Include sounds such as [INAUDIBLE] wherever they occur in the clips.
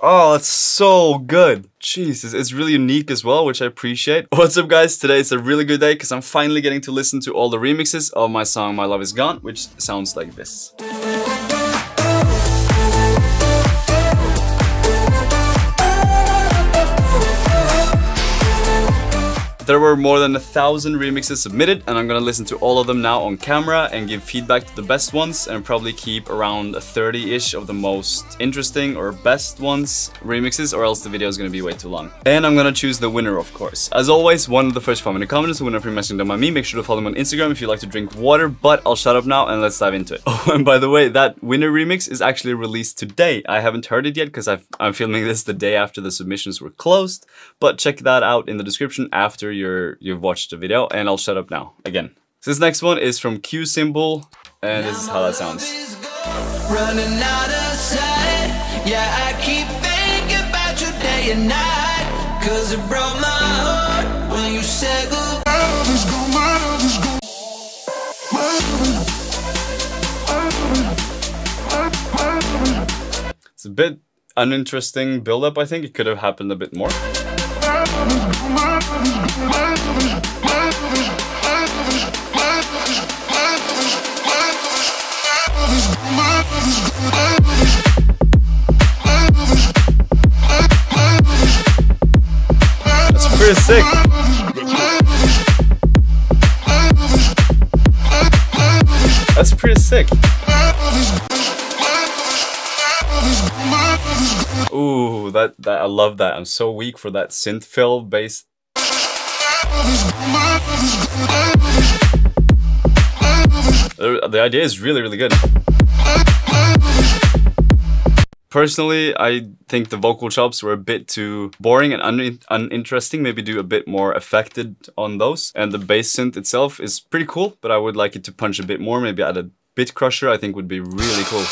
Oh, it's so good. Jesus, it's really unique as well, which I appreciate. [LAUGHS] What's up guys? Today is a really good day because I'm finally getting to listen to all the remixes of my song My Love Is Gone, which sounds like this. There were more than a thousand remixes submitted and I'm gonna listen to all of them now on camera and give feedback to the best ones and probably keep around 30-ish of the most interesting or best ones remixes or else the video is gonna be way too long. And I'm gonna choose the winner of course. As always, one of the first five in the comments, the winner free mastering done by me. Make sure to follow me on Instagram if you like to drink water, but I'll shut up now and let's dive into it. [LAUGHS] Oh, and by the way, that winner remix is actually released today. I haven't heard it yet because I'm filming this the day after the submissions were closed, but check that out in the description after you're, you've watched the video and I'll shut up now again. So this next one is from Q Symbol and this is how that sounds. Running out of sight, yeah, I keep thinking about you day and night, cause it broke my heart when you said goodbye. It's a bit uninteresting build-up, I think. It could have happened a bit more. That's pretty sick. That, that I love that. I'm so weak for that synth fill based. The idea is really, really good. Personally, I think the vocal chops were a bit too boring and un uninteresting. Maybe do a bit more affected on those. And the bass synth itself is pretty cool, but I would like it to punch a bit more. Maybe add a bit crusher, I think would be really cool.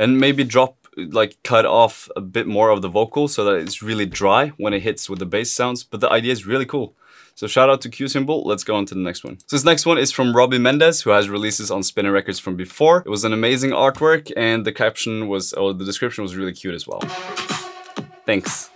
And maybe drop, like cut off a bit more of the vocal so that it's really dry when it hits with the bass sounds. But the idea is really cool. So shout out to Q Symbol. Let's go on to the next one. So this next one is from Robbie Mendez, who has releases on Spinnin Records from before. It was an amazing artwork and the caption was, or the description was really cute as well. Thanks.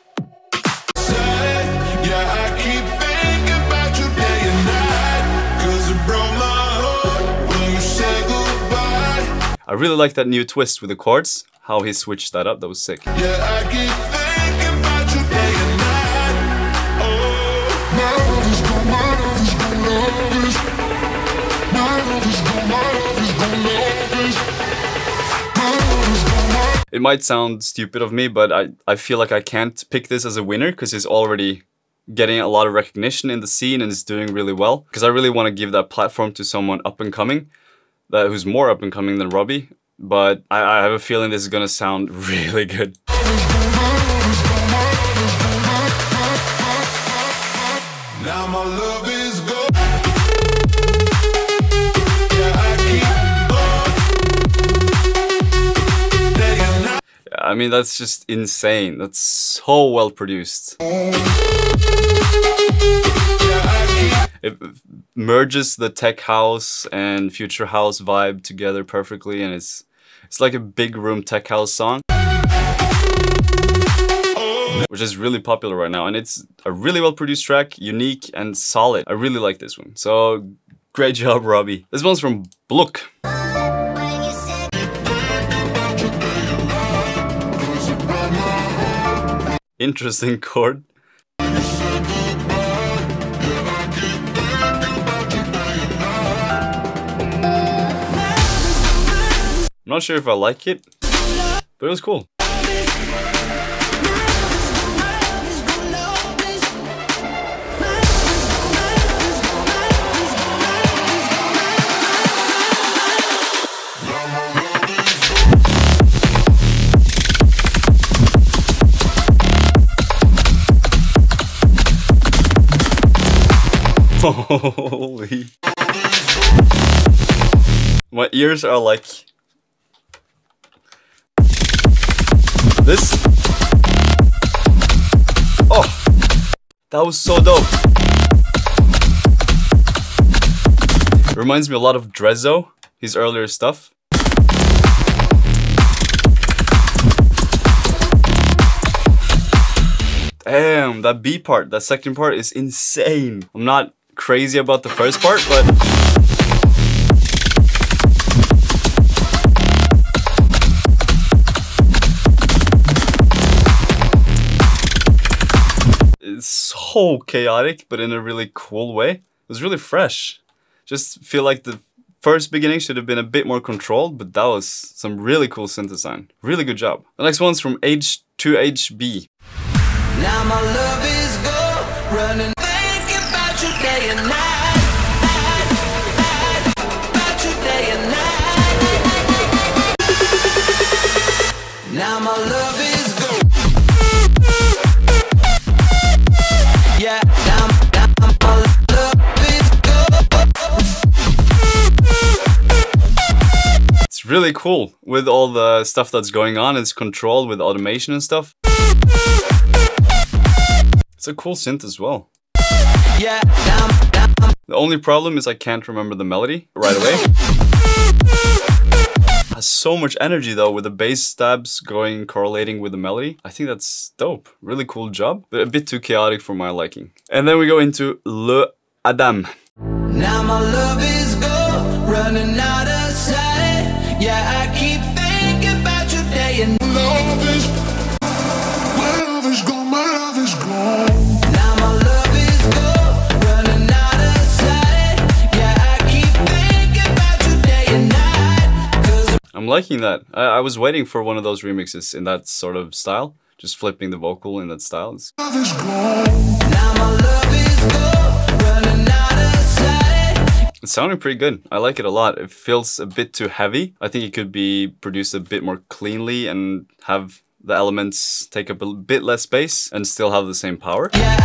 I really like that new twist with the chords, how he switched that up, that was sick. Yeah, It might sound stupid of me, but I, I feel like I can't pick this as a winner because he's already getting a lot of recognition in the scene and is doing really well. Because I really want to give that platform to someone up and coming that who's more up and coming than Robbie, but I, I have a feeling this is gonna sound [LAUGHS] really good. I mean, that's just insane. That's so well produced. It merges the tech house and future house vibe together perfectly and it's it's like a big room tech house song. Which is really popular right now and it's a really well produced track unique and solid. I really like this one. So great job robbie. This one's from Blook. interesting [LAUGHS] chord I'm not sure if I like it, but it was cool. [LAUGHS] Holy. My ears are like This? Oh! That was so dope. Reminds me a lot of Drezo. his earlier stuff. Damn, that B part, that second part is insane. I'm not crazy about the first part, but chaotic, but in a really cool way. It was really fresh. Just feel like the first beginning should have been a bit more controlled, but that was some really cool synth design. Really good job. The next one's from H2HB. Really cool with all the stuff that's going on. It's controlled with automation and stuff. It's a cool synth as well. Yeah, the only problem is I can't remember the melody right away has so much energy though with the bass stabs going correlating with the melody. I think that's dope. Really cool job, but a bit too chaotic for my liking. And then we go into Le Adam. Now my love is go, running out of. Yeah, I keep thinking about you day and night. I'm liking that. I, I, was waiting for one of those remixes in that sort of style. Just flipping the vocal in that style. It's, sounding pretty good. I like it a lot. It feels a bit too heavy. I think it could be produced a bit more cleanly and have the elements take up a bit less space and still have the same power. Yeah,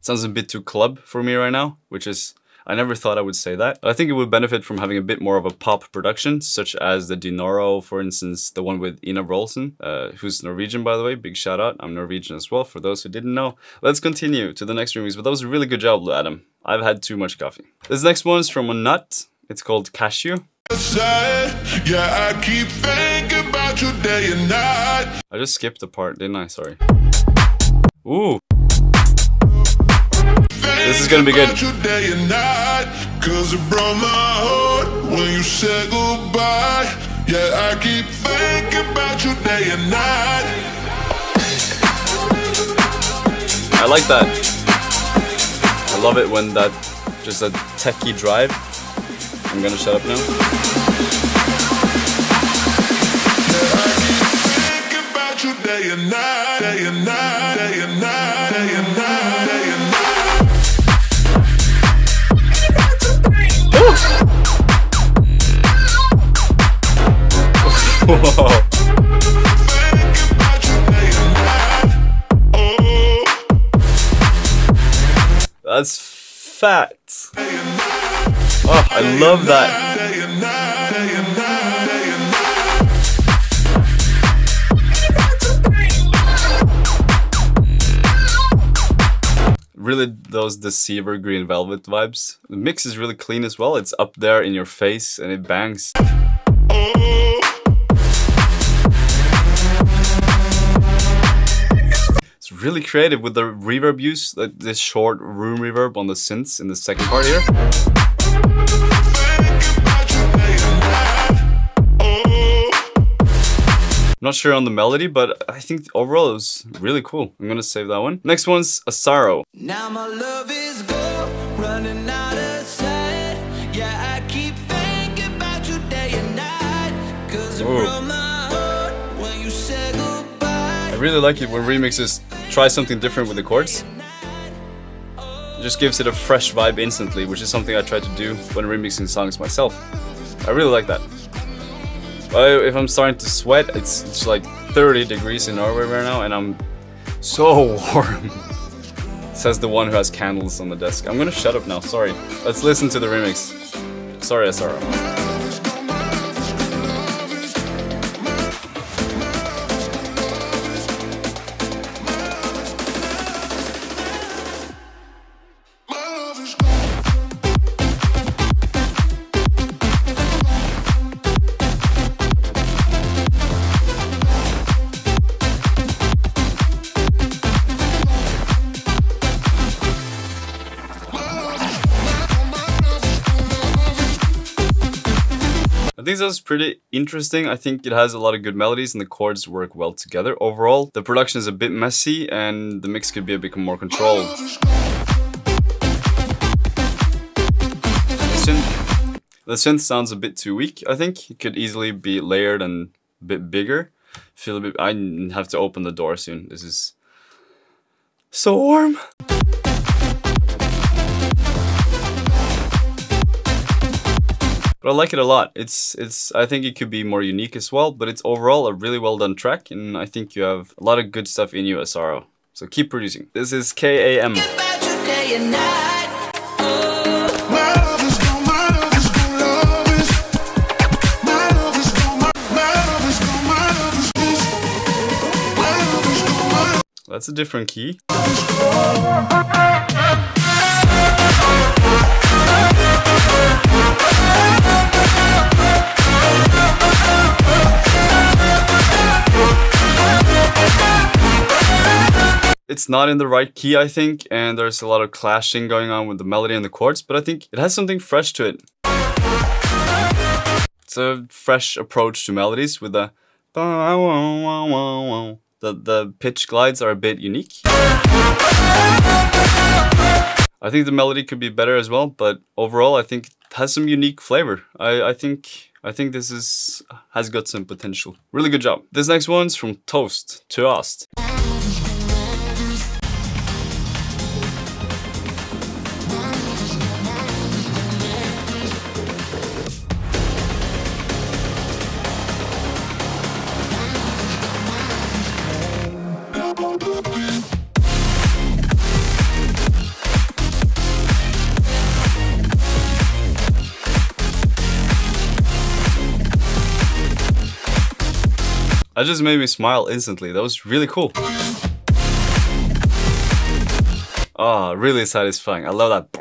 Sounds a bit too club for me right now, which is I never thought I would say that. I think it would benefit from having a bit more of a pop production, such as the Dinoro, for instance, the one with Ina Wroldsen, uh, who's Norwegian, by the way. Big shout out. I'm Norwegian as well, for those who didn't know. Let's continue to the next remix, but that was a really good job, Adam. I've had too much coffee. This next one is from a nut. It's called Cashew. I just skipped a part, didn't I? Sorry. Ooh. This is gonna be good. Cause it broke my heart when you said goodbye. Yeah, I keep thinking about you day and night. I like that. I love it when that just a techie drive. I'm gonna shut up now. day That's fat. Oh, I love that. Really those deceiver green velvet vibes. The mix is really clean as well. It's up there in your face and it bangs. It's really creative with the reverb use, like this short room reverb on the synths in the second part here. Not sure on the melody, but I think overall it was really cool. I'm gonna save that one. Next one's Asaro. Now my love is running out of sight. Yeah, I keep thinking about you day and night. Cause it broke my heart when you said goodbye. I really like it when remixes try something different with the chords. It just gives it a fresh vibe instantly, which is something I try to do when remixing songs myself. I really like that. Oh, if I'm starting to sweat, it's, it's like 30 degrees in Norway right now and I'm so [LAUGHS] warm. Says the one who has candles on the desk. I'm gonna shut up now, sorry. Let's listen to the remix. Sorry, Asaro. I think that's pretty interesting. I think it has a lot of good melodies and the chords work well together. Overall, the production is a bit messy and the mix could be a bit more controlled. The synth, the synth sounds a bit too weak, I think. It could easily be layered and a bit bigger. Feel a bit, I have to open the door soon. This is so warm. But I like it a lot. It's it's I think it could be more unique as well, but it's overall a really well done track and I think you have a lot of good stuff in you Asaro. So keep producing. This is KAM. That's a different key. It's not in the right key, I think, and there's a lot of clashing going on with the melody and the chords, but I think it has something fresh to it. It's a fresh approach to melodies with the the, the pitch glides are a bit unique. I think the melody could be better as well, but overall I think it has some unique flavor. I, I think I think this is has got some potential. Really good job. This next one's from Toast to Ost. That just made me smile instantly. That was really cool. Oh, really satisfying. I love that.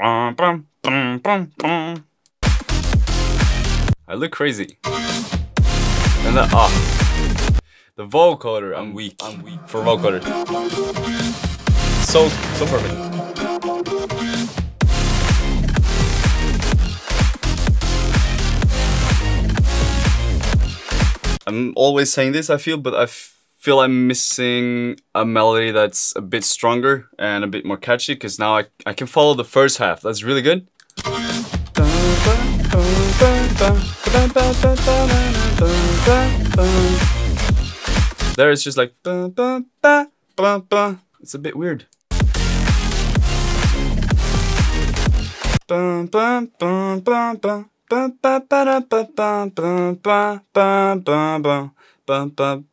I look crazy. And that, ah. The vocoder, I'm weak. I'm weak for vocoder. So, so perfect. I'm always saying this, I feel, but I feel I'm missing a melody that's a bit stronger and a bit more catchy because now I, I can follow the first half. That's really good. There it's just like it's a bit weird.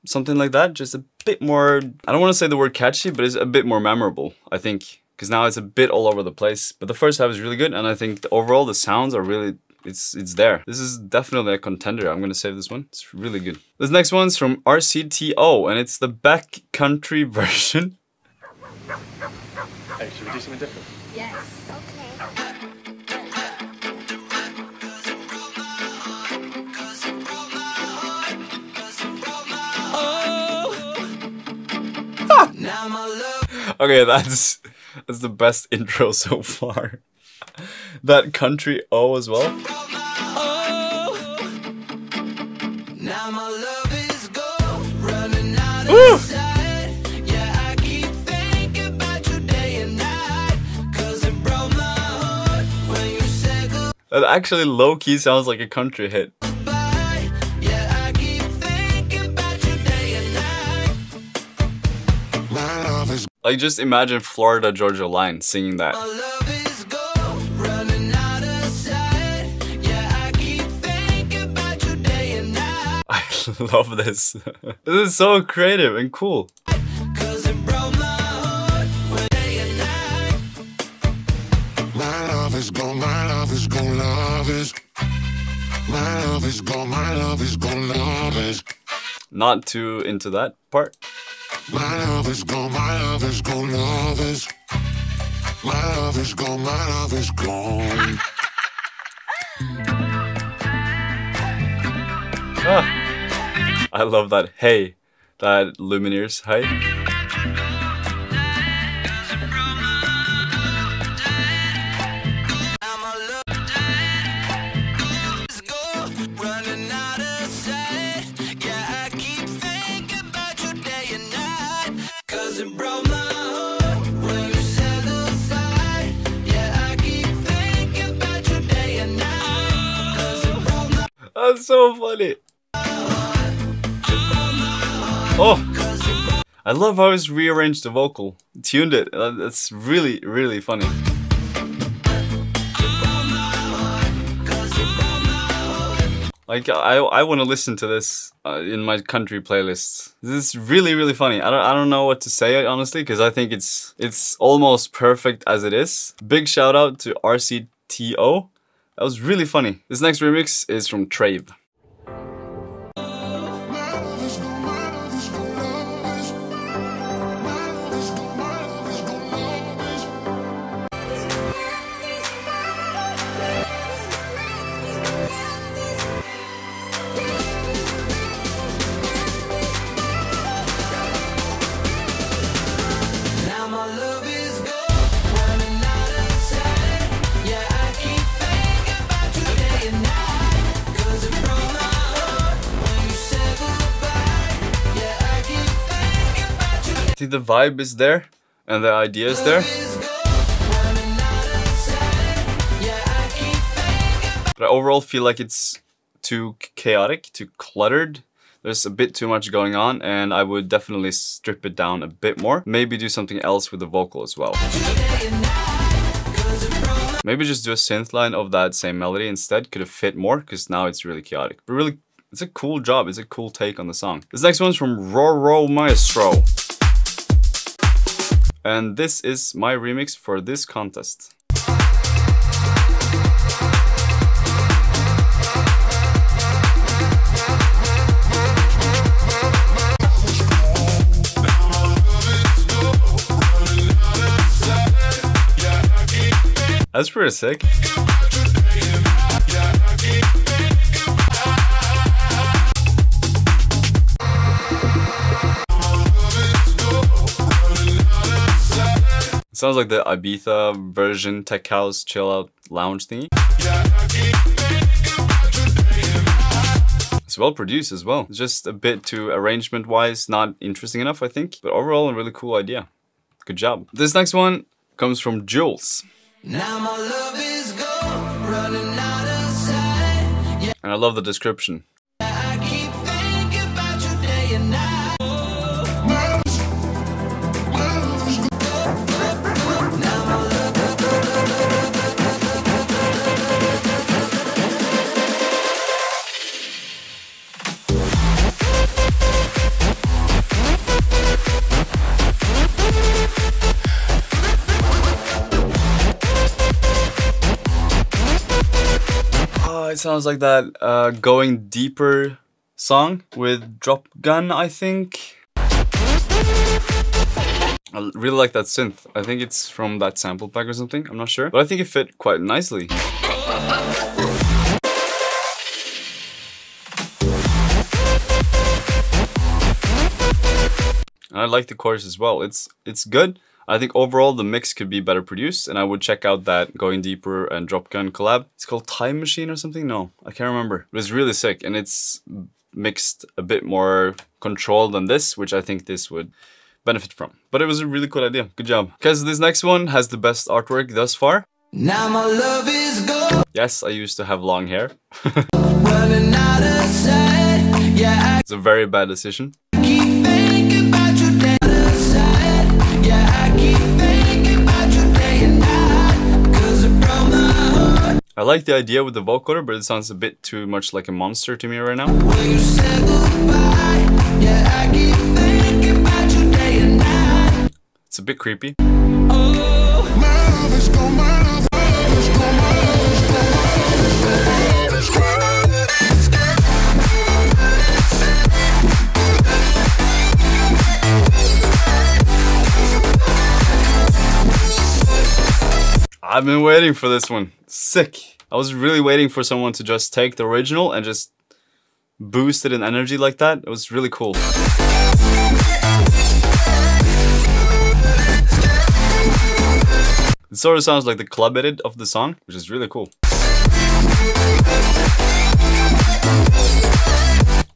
Something like that, just a bit more, I don't want to say the word catchy, but it's a bit more memorable, I think. Because now it's a bit all over the place. But the first half is really good, and I think overall the sounds are really it's it's there. This is definitely a contender. I'm gonna save this one. It's really good. This next one's from RCTO, and it's the backcountry [LAUGHS] version. Hey, should we do something different? Yes. Okay. [LAUGHS] Okay, that's that's the best [LAUGHS] intro so far. that country O as well. That actually low key sounds like a country hit. Like just imagine Florida Georgia Line singing that. love is gold, running out of sight. Yeah, I keep thinking about you day and night. [LAUGHS] I love this. [LAUGHS] this is so creative and cool. Cause it broke my heart when day and night. My love is gone, my love is gone, love is. My love is gone, my love is gone, love is. Not too into that part. My love is gone, my love is gone, love is. My love is gone, my love is gone. Ah. I love that hey, that Lumineers hey. So funny. Oh, I love how he's rearranged the vocal, tuned it. Uh, That's really, really funny. Like I, I want to listen to this uh, in my country playlists. This is really, really funny. I don't, I don't know what to say honestly, because I think it's, it's almost perfect as it is. Big shout out to RCTO. That was really funny. This next remix is from Trave. The vibe is there and the idea is there, but I overall feel like it's too chaotic, too cluttered. There's a bit too much going on, and I would definitely strip it down a bit more. Maybe do something else with the vocal as well. Maybe just do a synth line of that same melody instead. Could have fit more because now it's really chaotic. But really, it's a cool job. It's a cool take on the song. This next one's from Roro Maestro. And this is my remix for this contest. That's pretty sick. Sounds like the Ibiza version tech house chill out lounge thingy. It's well produced as well. It's just a bit too arrangement wise, not interesting enough, I think. But overall, a really cool idea. Good job. This next one comes from Jules. Now my love is gone, running out of sight. Yeah, And I love the description. Sounds like that uh, going deeper song with Drop Gun, I think. I really like that synth. I think it's from that sample pack or something. I'm not sure. But I think it fit quite nicely. And I like the chorus as well. It's it's good. I think overall the mix could be better produced, and I would check out that Going Deeper and Dropgun collab. It's called Time Machine or something. No, I can't remember. But it's really sick, and it's mixed a bit more controlled than this, which I think this would benefit from. But it was a really cool idea. Good job. Because this next one has the best artwork thus far. Now my love is gone, Yes, I used to have long hair. [LAUGHS] running out of sight. Yeah, It's a very bad decision. I like the idea with the vocoder, but it sounds a bit too much like a monster to me right now. when you said goodbye. Yeah, I keep thinking about you day and night. It's a bit creepy. Oh, my I've been waiting for this one. Sick. I was really waiting for someone to just take the original and just boost it in energy like that. It was really cool. It sort of sounds like the club edit of the song, which is really cool.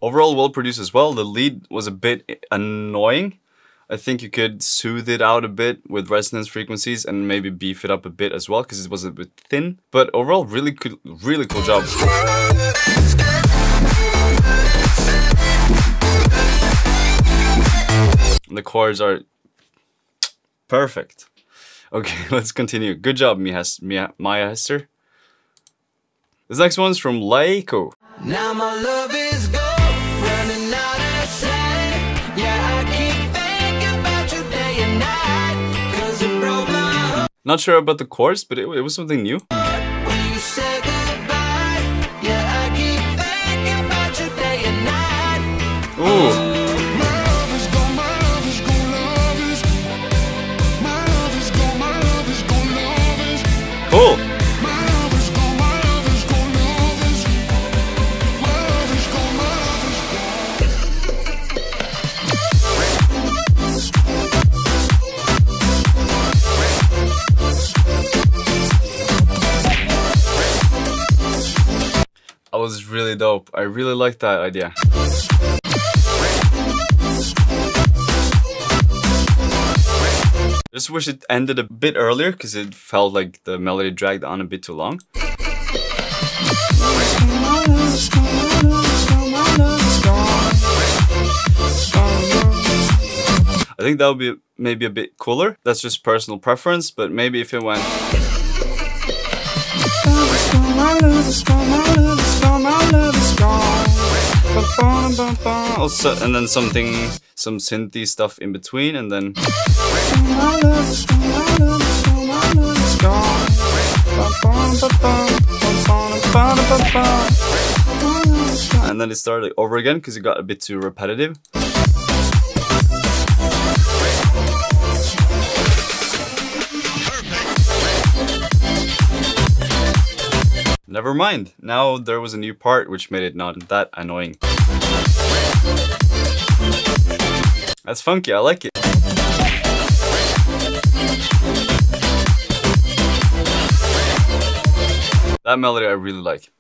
Overall, well produced as well. The lead was a bit annoying. I think you could soothe it out a bit with resonance frequencies and maybe beef it up a bit as well because it was a bit thin. But overall, really cool, really cool job. The chords are perfect. Okay, [LAUGHS] let's continue. Good job, Mihas, Mia, Maya Hester. This next one's from Laiko. Now my love is gone. Not sure about the chords, but it, it was something new. when That was really dope. I really like that idea. Just wish it ended a bit earlier because it felt like the melody dragged on a bit too long. I think that would be maybe a bit cooler. That's just personal preference, but maybe if it went. Also, and then something, some synthy stuff in between, and then. And then it started over again because it got a bit too repetitive. Never mind. Now there was a new part which made it not that annoying. That's funky. I like it. That melody I really like.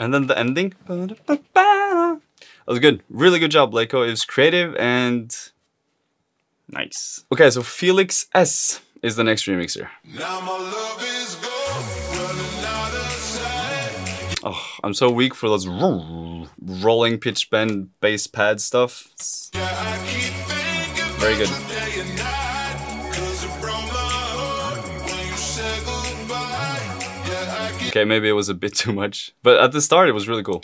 And then the ending. That was good. Really good job, Leiko. It was creative and nice. Okay, so Felix S is the next remixer. Now my love is gone, running out of sight. Oh, I'm so weak for those rolling pitch bend bass pad stuff. It's Yeah, I keep thinking very good. day and night. Cause it broke my heart when you said goodbye. Yeah, I keep Okay, maybe it was a bit too much, but at the start it was really cool.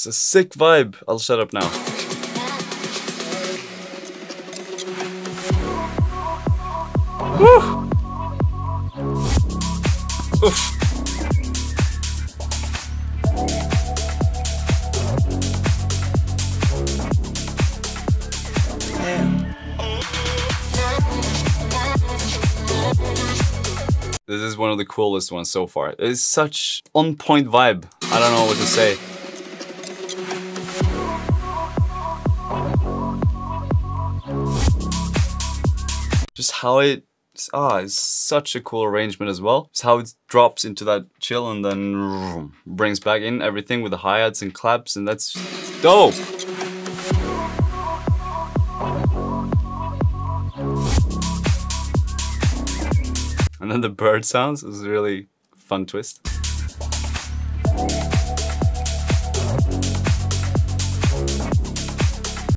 It's a sick vibe. I'll shut up now. Woo! Oof. This is one of the coolest ones so far. It's such on point vibe. I don't know what to say. Just how it ah it's such a cool arrangement as well. It's how it drops into that chill and then brings back in everything with the hi-hats and claps and that's dope. And then the bird sounds is a really fun twist.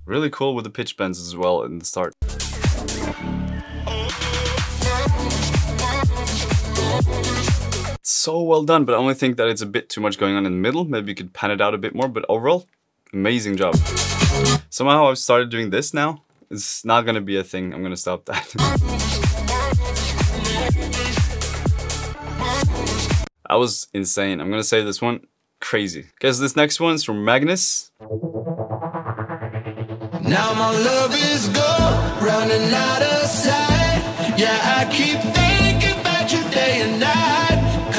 Really cool with the pitch bends as well in the start so well done, but I only think that it's a bit too much going on in the middle. Maybe you could pan it out a bit more, but overall, amazing job. Somehow I've started doing this now. It's not gonna be a thing. I'm gonna stop that. [LAUGHS] that was insane. I'm gonna say this one crazy. Guess this next one's from Magnus. Now my love is gone, running out of sight. Yeah, I keep thinking about you day and night.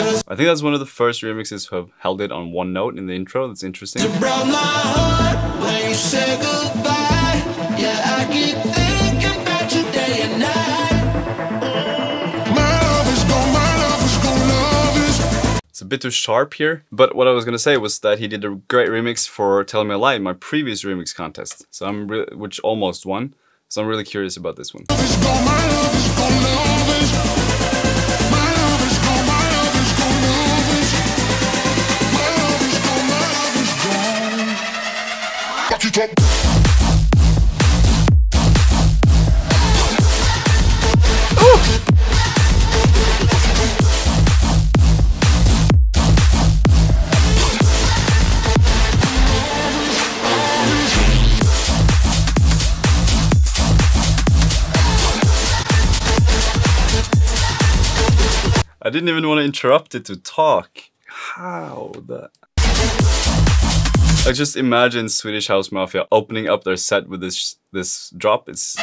I think that's one of the first remixes who have held it on one note in the intro. That's interesting. it broke my heart when you said goodbye. Yeah, I keep thinking about you day and night. My love is gone, my love is gone, love is. It's a bit too sharp here. But what I was gonna say was that he did a great remix for "Tell Me a Lie" in my previous remix contest. So I'm which almost won. So I'm really curious about this one. I didn't even want to interrupt it to talk. How the? I just imagine Swedish House Mafia opening up their set with this this drop. It's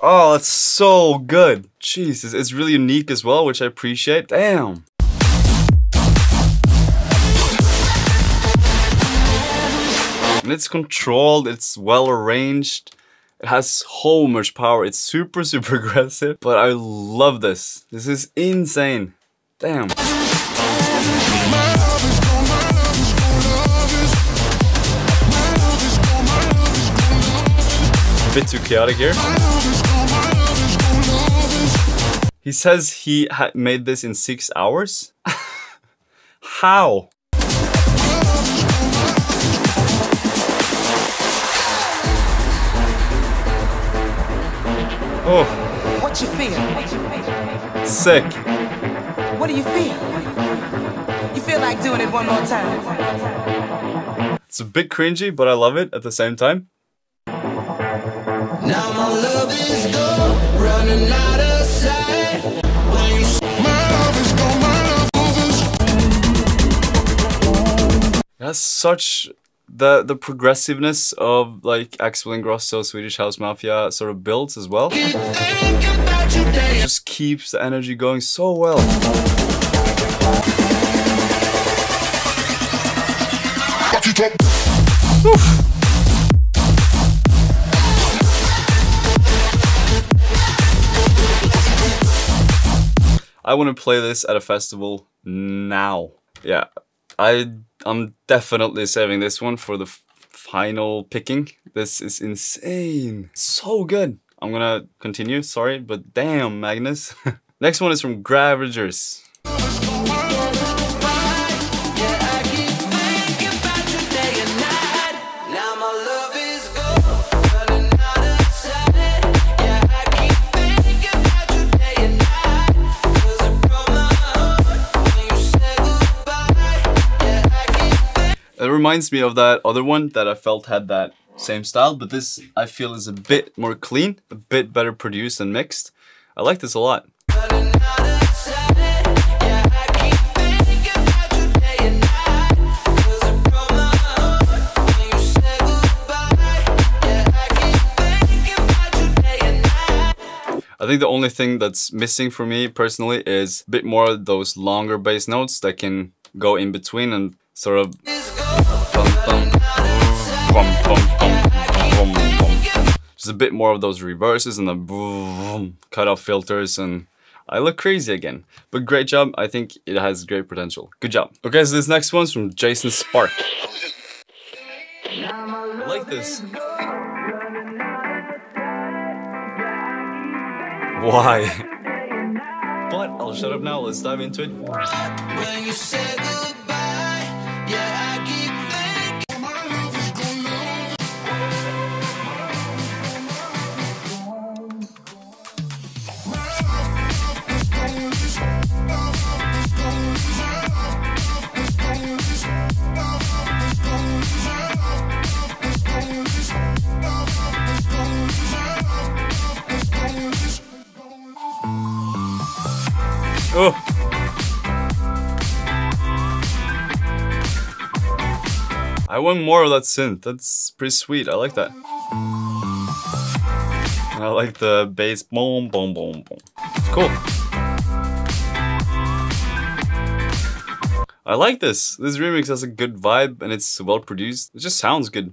oh, it's so good. Jesus, it's really unique as well, which I appreciate. Damn. And it's controlled. It's well arranged. It has so much power. It's super, [LAUGHS] super aggressive. But I love this. This is insane. Damn. A bit too chaotic here. He says he made this in six hours. [LAUGHS] How? Oh, What you feel? sick. What do you feel? You feel like doing it one more time? It's a bit cringy, but I love it at the same time. Now my love is gone, running out of sight. My love is gone, my love is. It has such the the progressiveness of like Axwell Ingrosso, Swedish House Mafia sort of builds as well. Just keeps the energy going so well. Up. I want to play this at a festival now. Yeah, I I'm definitely saving this one for the final picking. This is insane. So good. I'm gonna continue. Sorry, but damn, Magnus. [LAUGHS] Next one is from Gravagers. Reminds me of that other one that I felt had that same style, but this I feel is a bit more clean, a bit better produced and mixed. I like this a lot. I think the only thing that's missing for me personally is a bit more those longer bass notes that can go in between and sort of just a bit more of those reverses and the boom, cut off filters and I look crazy again. But great job. I think it has great potential. Good job. Okay, so this next one's from Jason Spark. I like this. Why? [LAUGHS] But I'll shut up now. Let's dive into it. Want more of that synth. That's pretty sweet. I like that. I like the bass. Boom, boom, boom, boom. Cool. I like this. This remix has a good vibe and it's well produced. It just sounds good.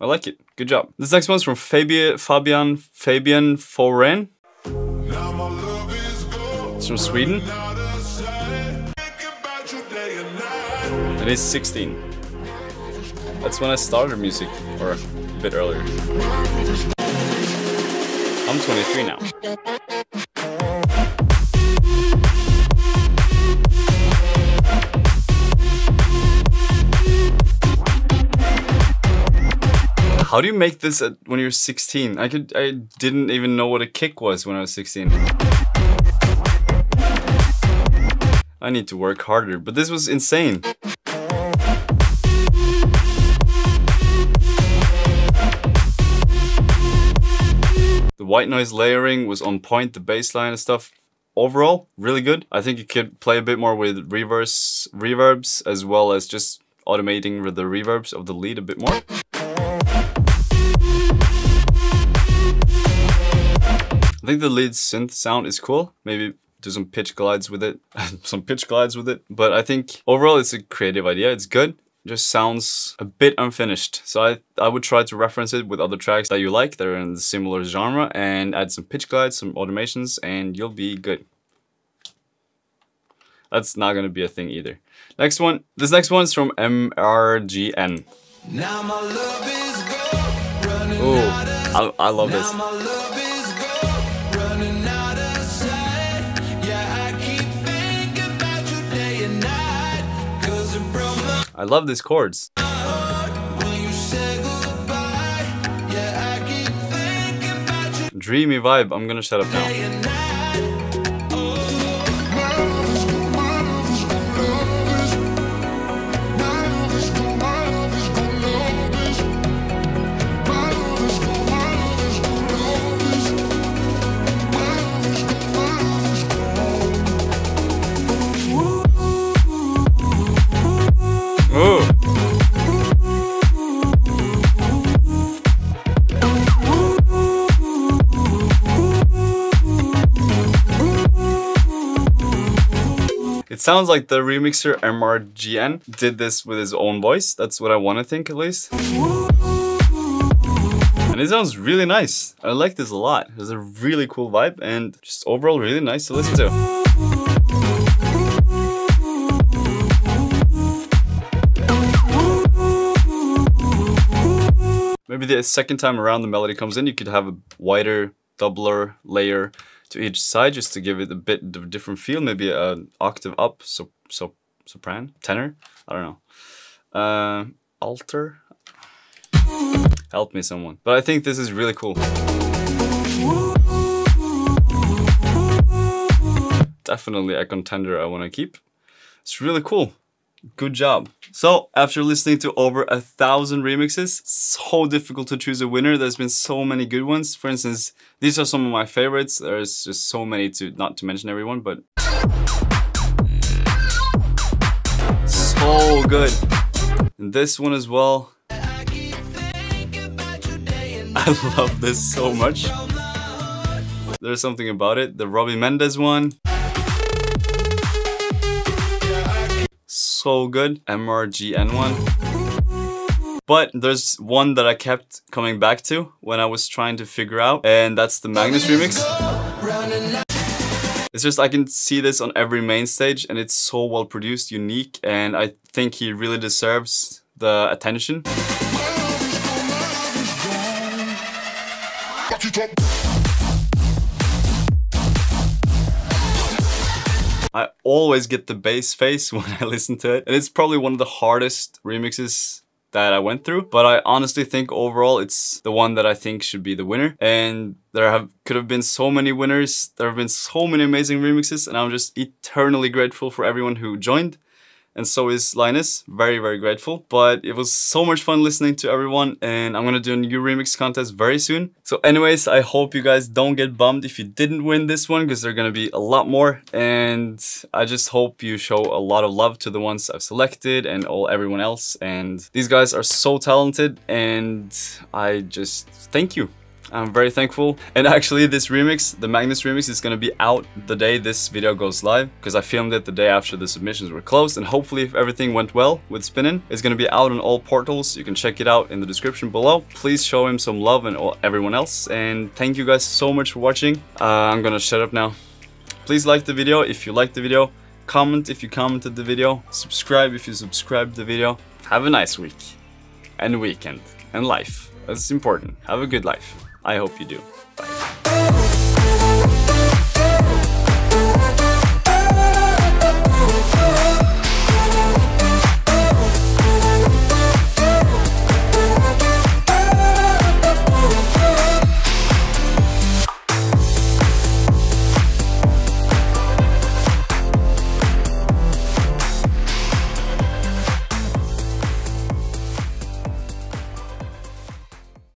I like it. Good job. This next one's from Fabi Fabian Fabian Foren. It's from Sweden. And he's 16. That's when I started music, or a bit earlier. I'm 23 now. How do you make this at, when you're 16? I could I didn't even know what a kick was when I was 16. I need to work harder, but this was insane. The white noise layering was on point, the bass line and stuff. Overall, really good. I think you could play a bit more with reverse reverbs as well as just automating the reverbs of the lead a bit more. I think the lead synth sound is cool. Maybe do some pitch glides with it, [LAUGHS] some pitch glides with it. But I think overall it's a creative idea. It's good. Just sounds a bit unfinished. So I, I would try to reference it with other tracks that you like that are in the similar genre and add some pitch glides, some automations, and you'll be good. That's not gonna be a thing either. Next one. This next one's from MRGN. Now my love is gone, running Ooh, I, I love this. I love these chords. Dreamy vibe. I'm gonna shut up now. It sounds like the remixer MRGN did this with his own voice. That's what I want to think at least. And it sounds really nice. I like this a lot. It's a really cool vibe and just overall really nice to listen to. Maybe the second time around the melody comes in, you could have a wider doubler layer to each side just to give it a bit of a different feel. Maybe an octave up, so so sopran, tenor. I don't know. Uh, alter. Help me, someone. But I think this is really cool. Definitely a contender I want to keep. It's really cool. Good job. So, after listening to over a thousand remixes, so difficult to choose a winner. There's been so many good ones. For instance, these are some of my favorites. There's just so many to not to mention everyone, but so good. And this one as well. [LAUGHS] I love this so much. There's something about it. The Robbie Mendez one. So good. MRGN one. But there's one that I kept coming back to when I was trying to figure out, and that's the Magnus remix. It's just I can see this on every main stage, and it's so well produced, unique, and I think he really deserves the attention. I always get the bass face [LAUGHS] when I listen to it. And it's probably one of the hardest remixes that I went through, but I honestly think overall it's the one that I think should be the winner. And there have could have been so many winners. There have been so many amazing remixes and I'm just eternally grateful for everyone who joined. And so is Linus, very, very grateful. But it was so much fun listening to everyone and I'm gonna do a new remix contest very soon. So anyways, I hope you guys don't get bummed if you didn't win this one because there are gonna be a lot more. And I just hope you show a lot of love to the ones I've selected and all everyone else. And these guys are so talented and I just thank you. I'm very thankful. And actually this remix, the Magnus remix is gonna be out the day this video goes live because I filmed it the day after the submissions were closed and hopefully if everything went well with Spinnin, it's gonna be out on all portals. You can check it out in the description below. Please show him some love and all, everyone else and thank you guys so much for watching. Uh, I'm gonna shut up now. Please like the video if you liked the video. Comment if you commented the video. Subscribe if you subscribed the video. Have a nice week and weekend and life. That's important. Have a good life. I hope you do. Bye.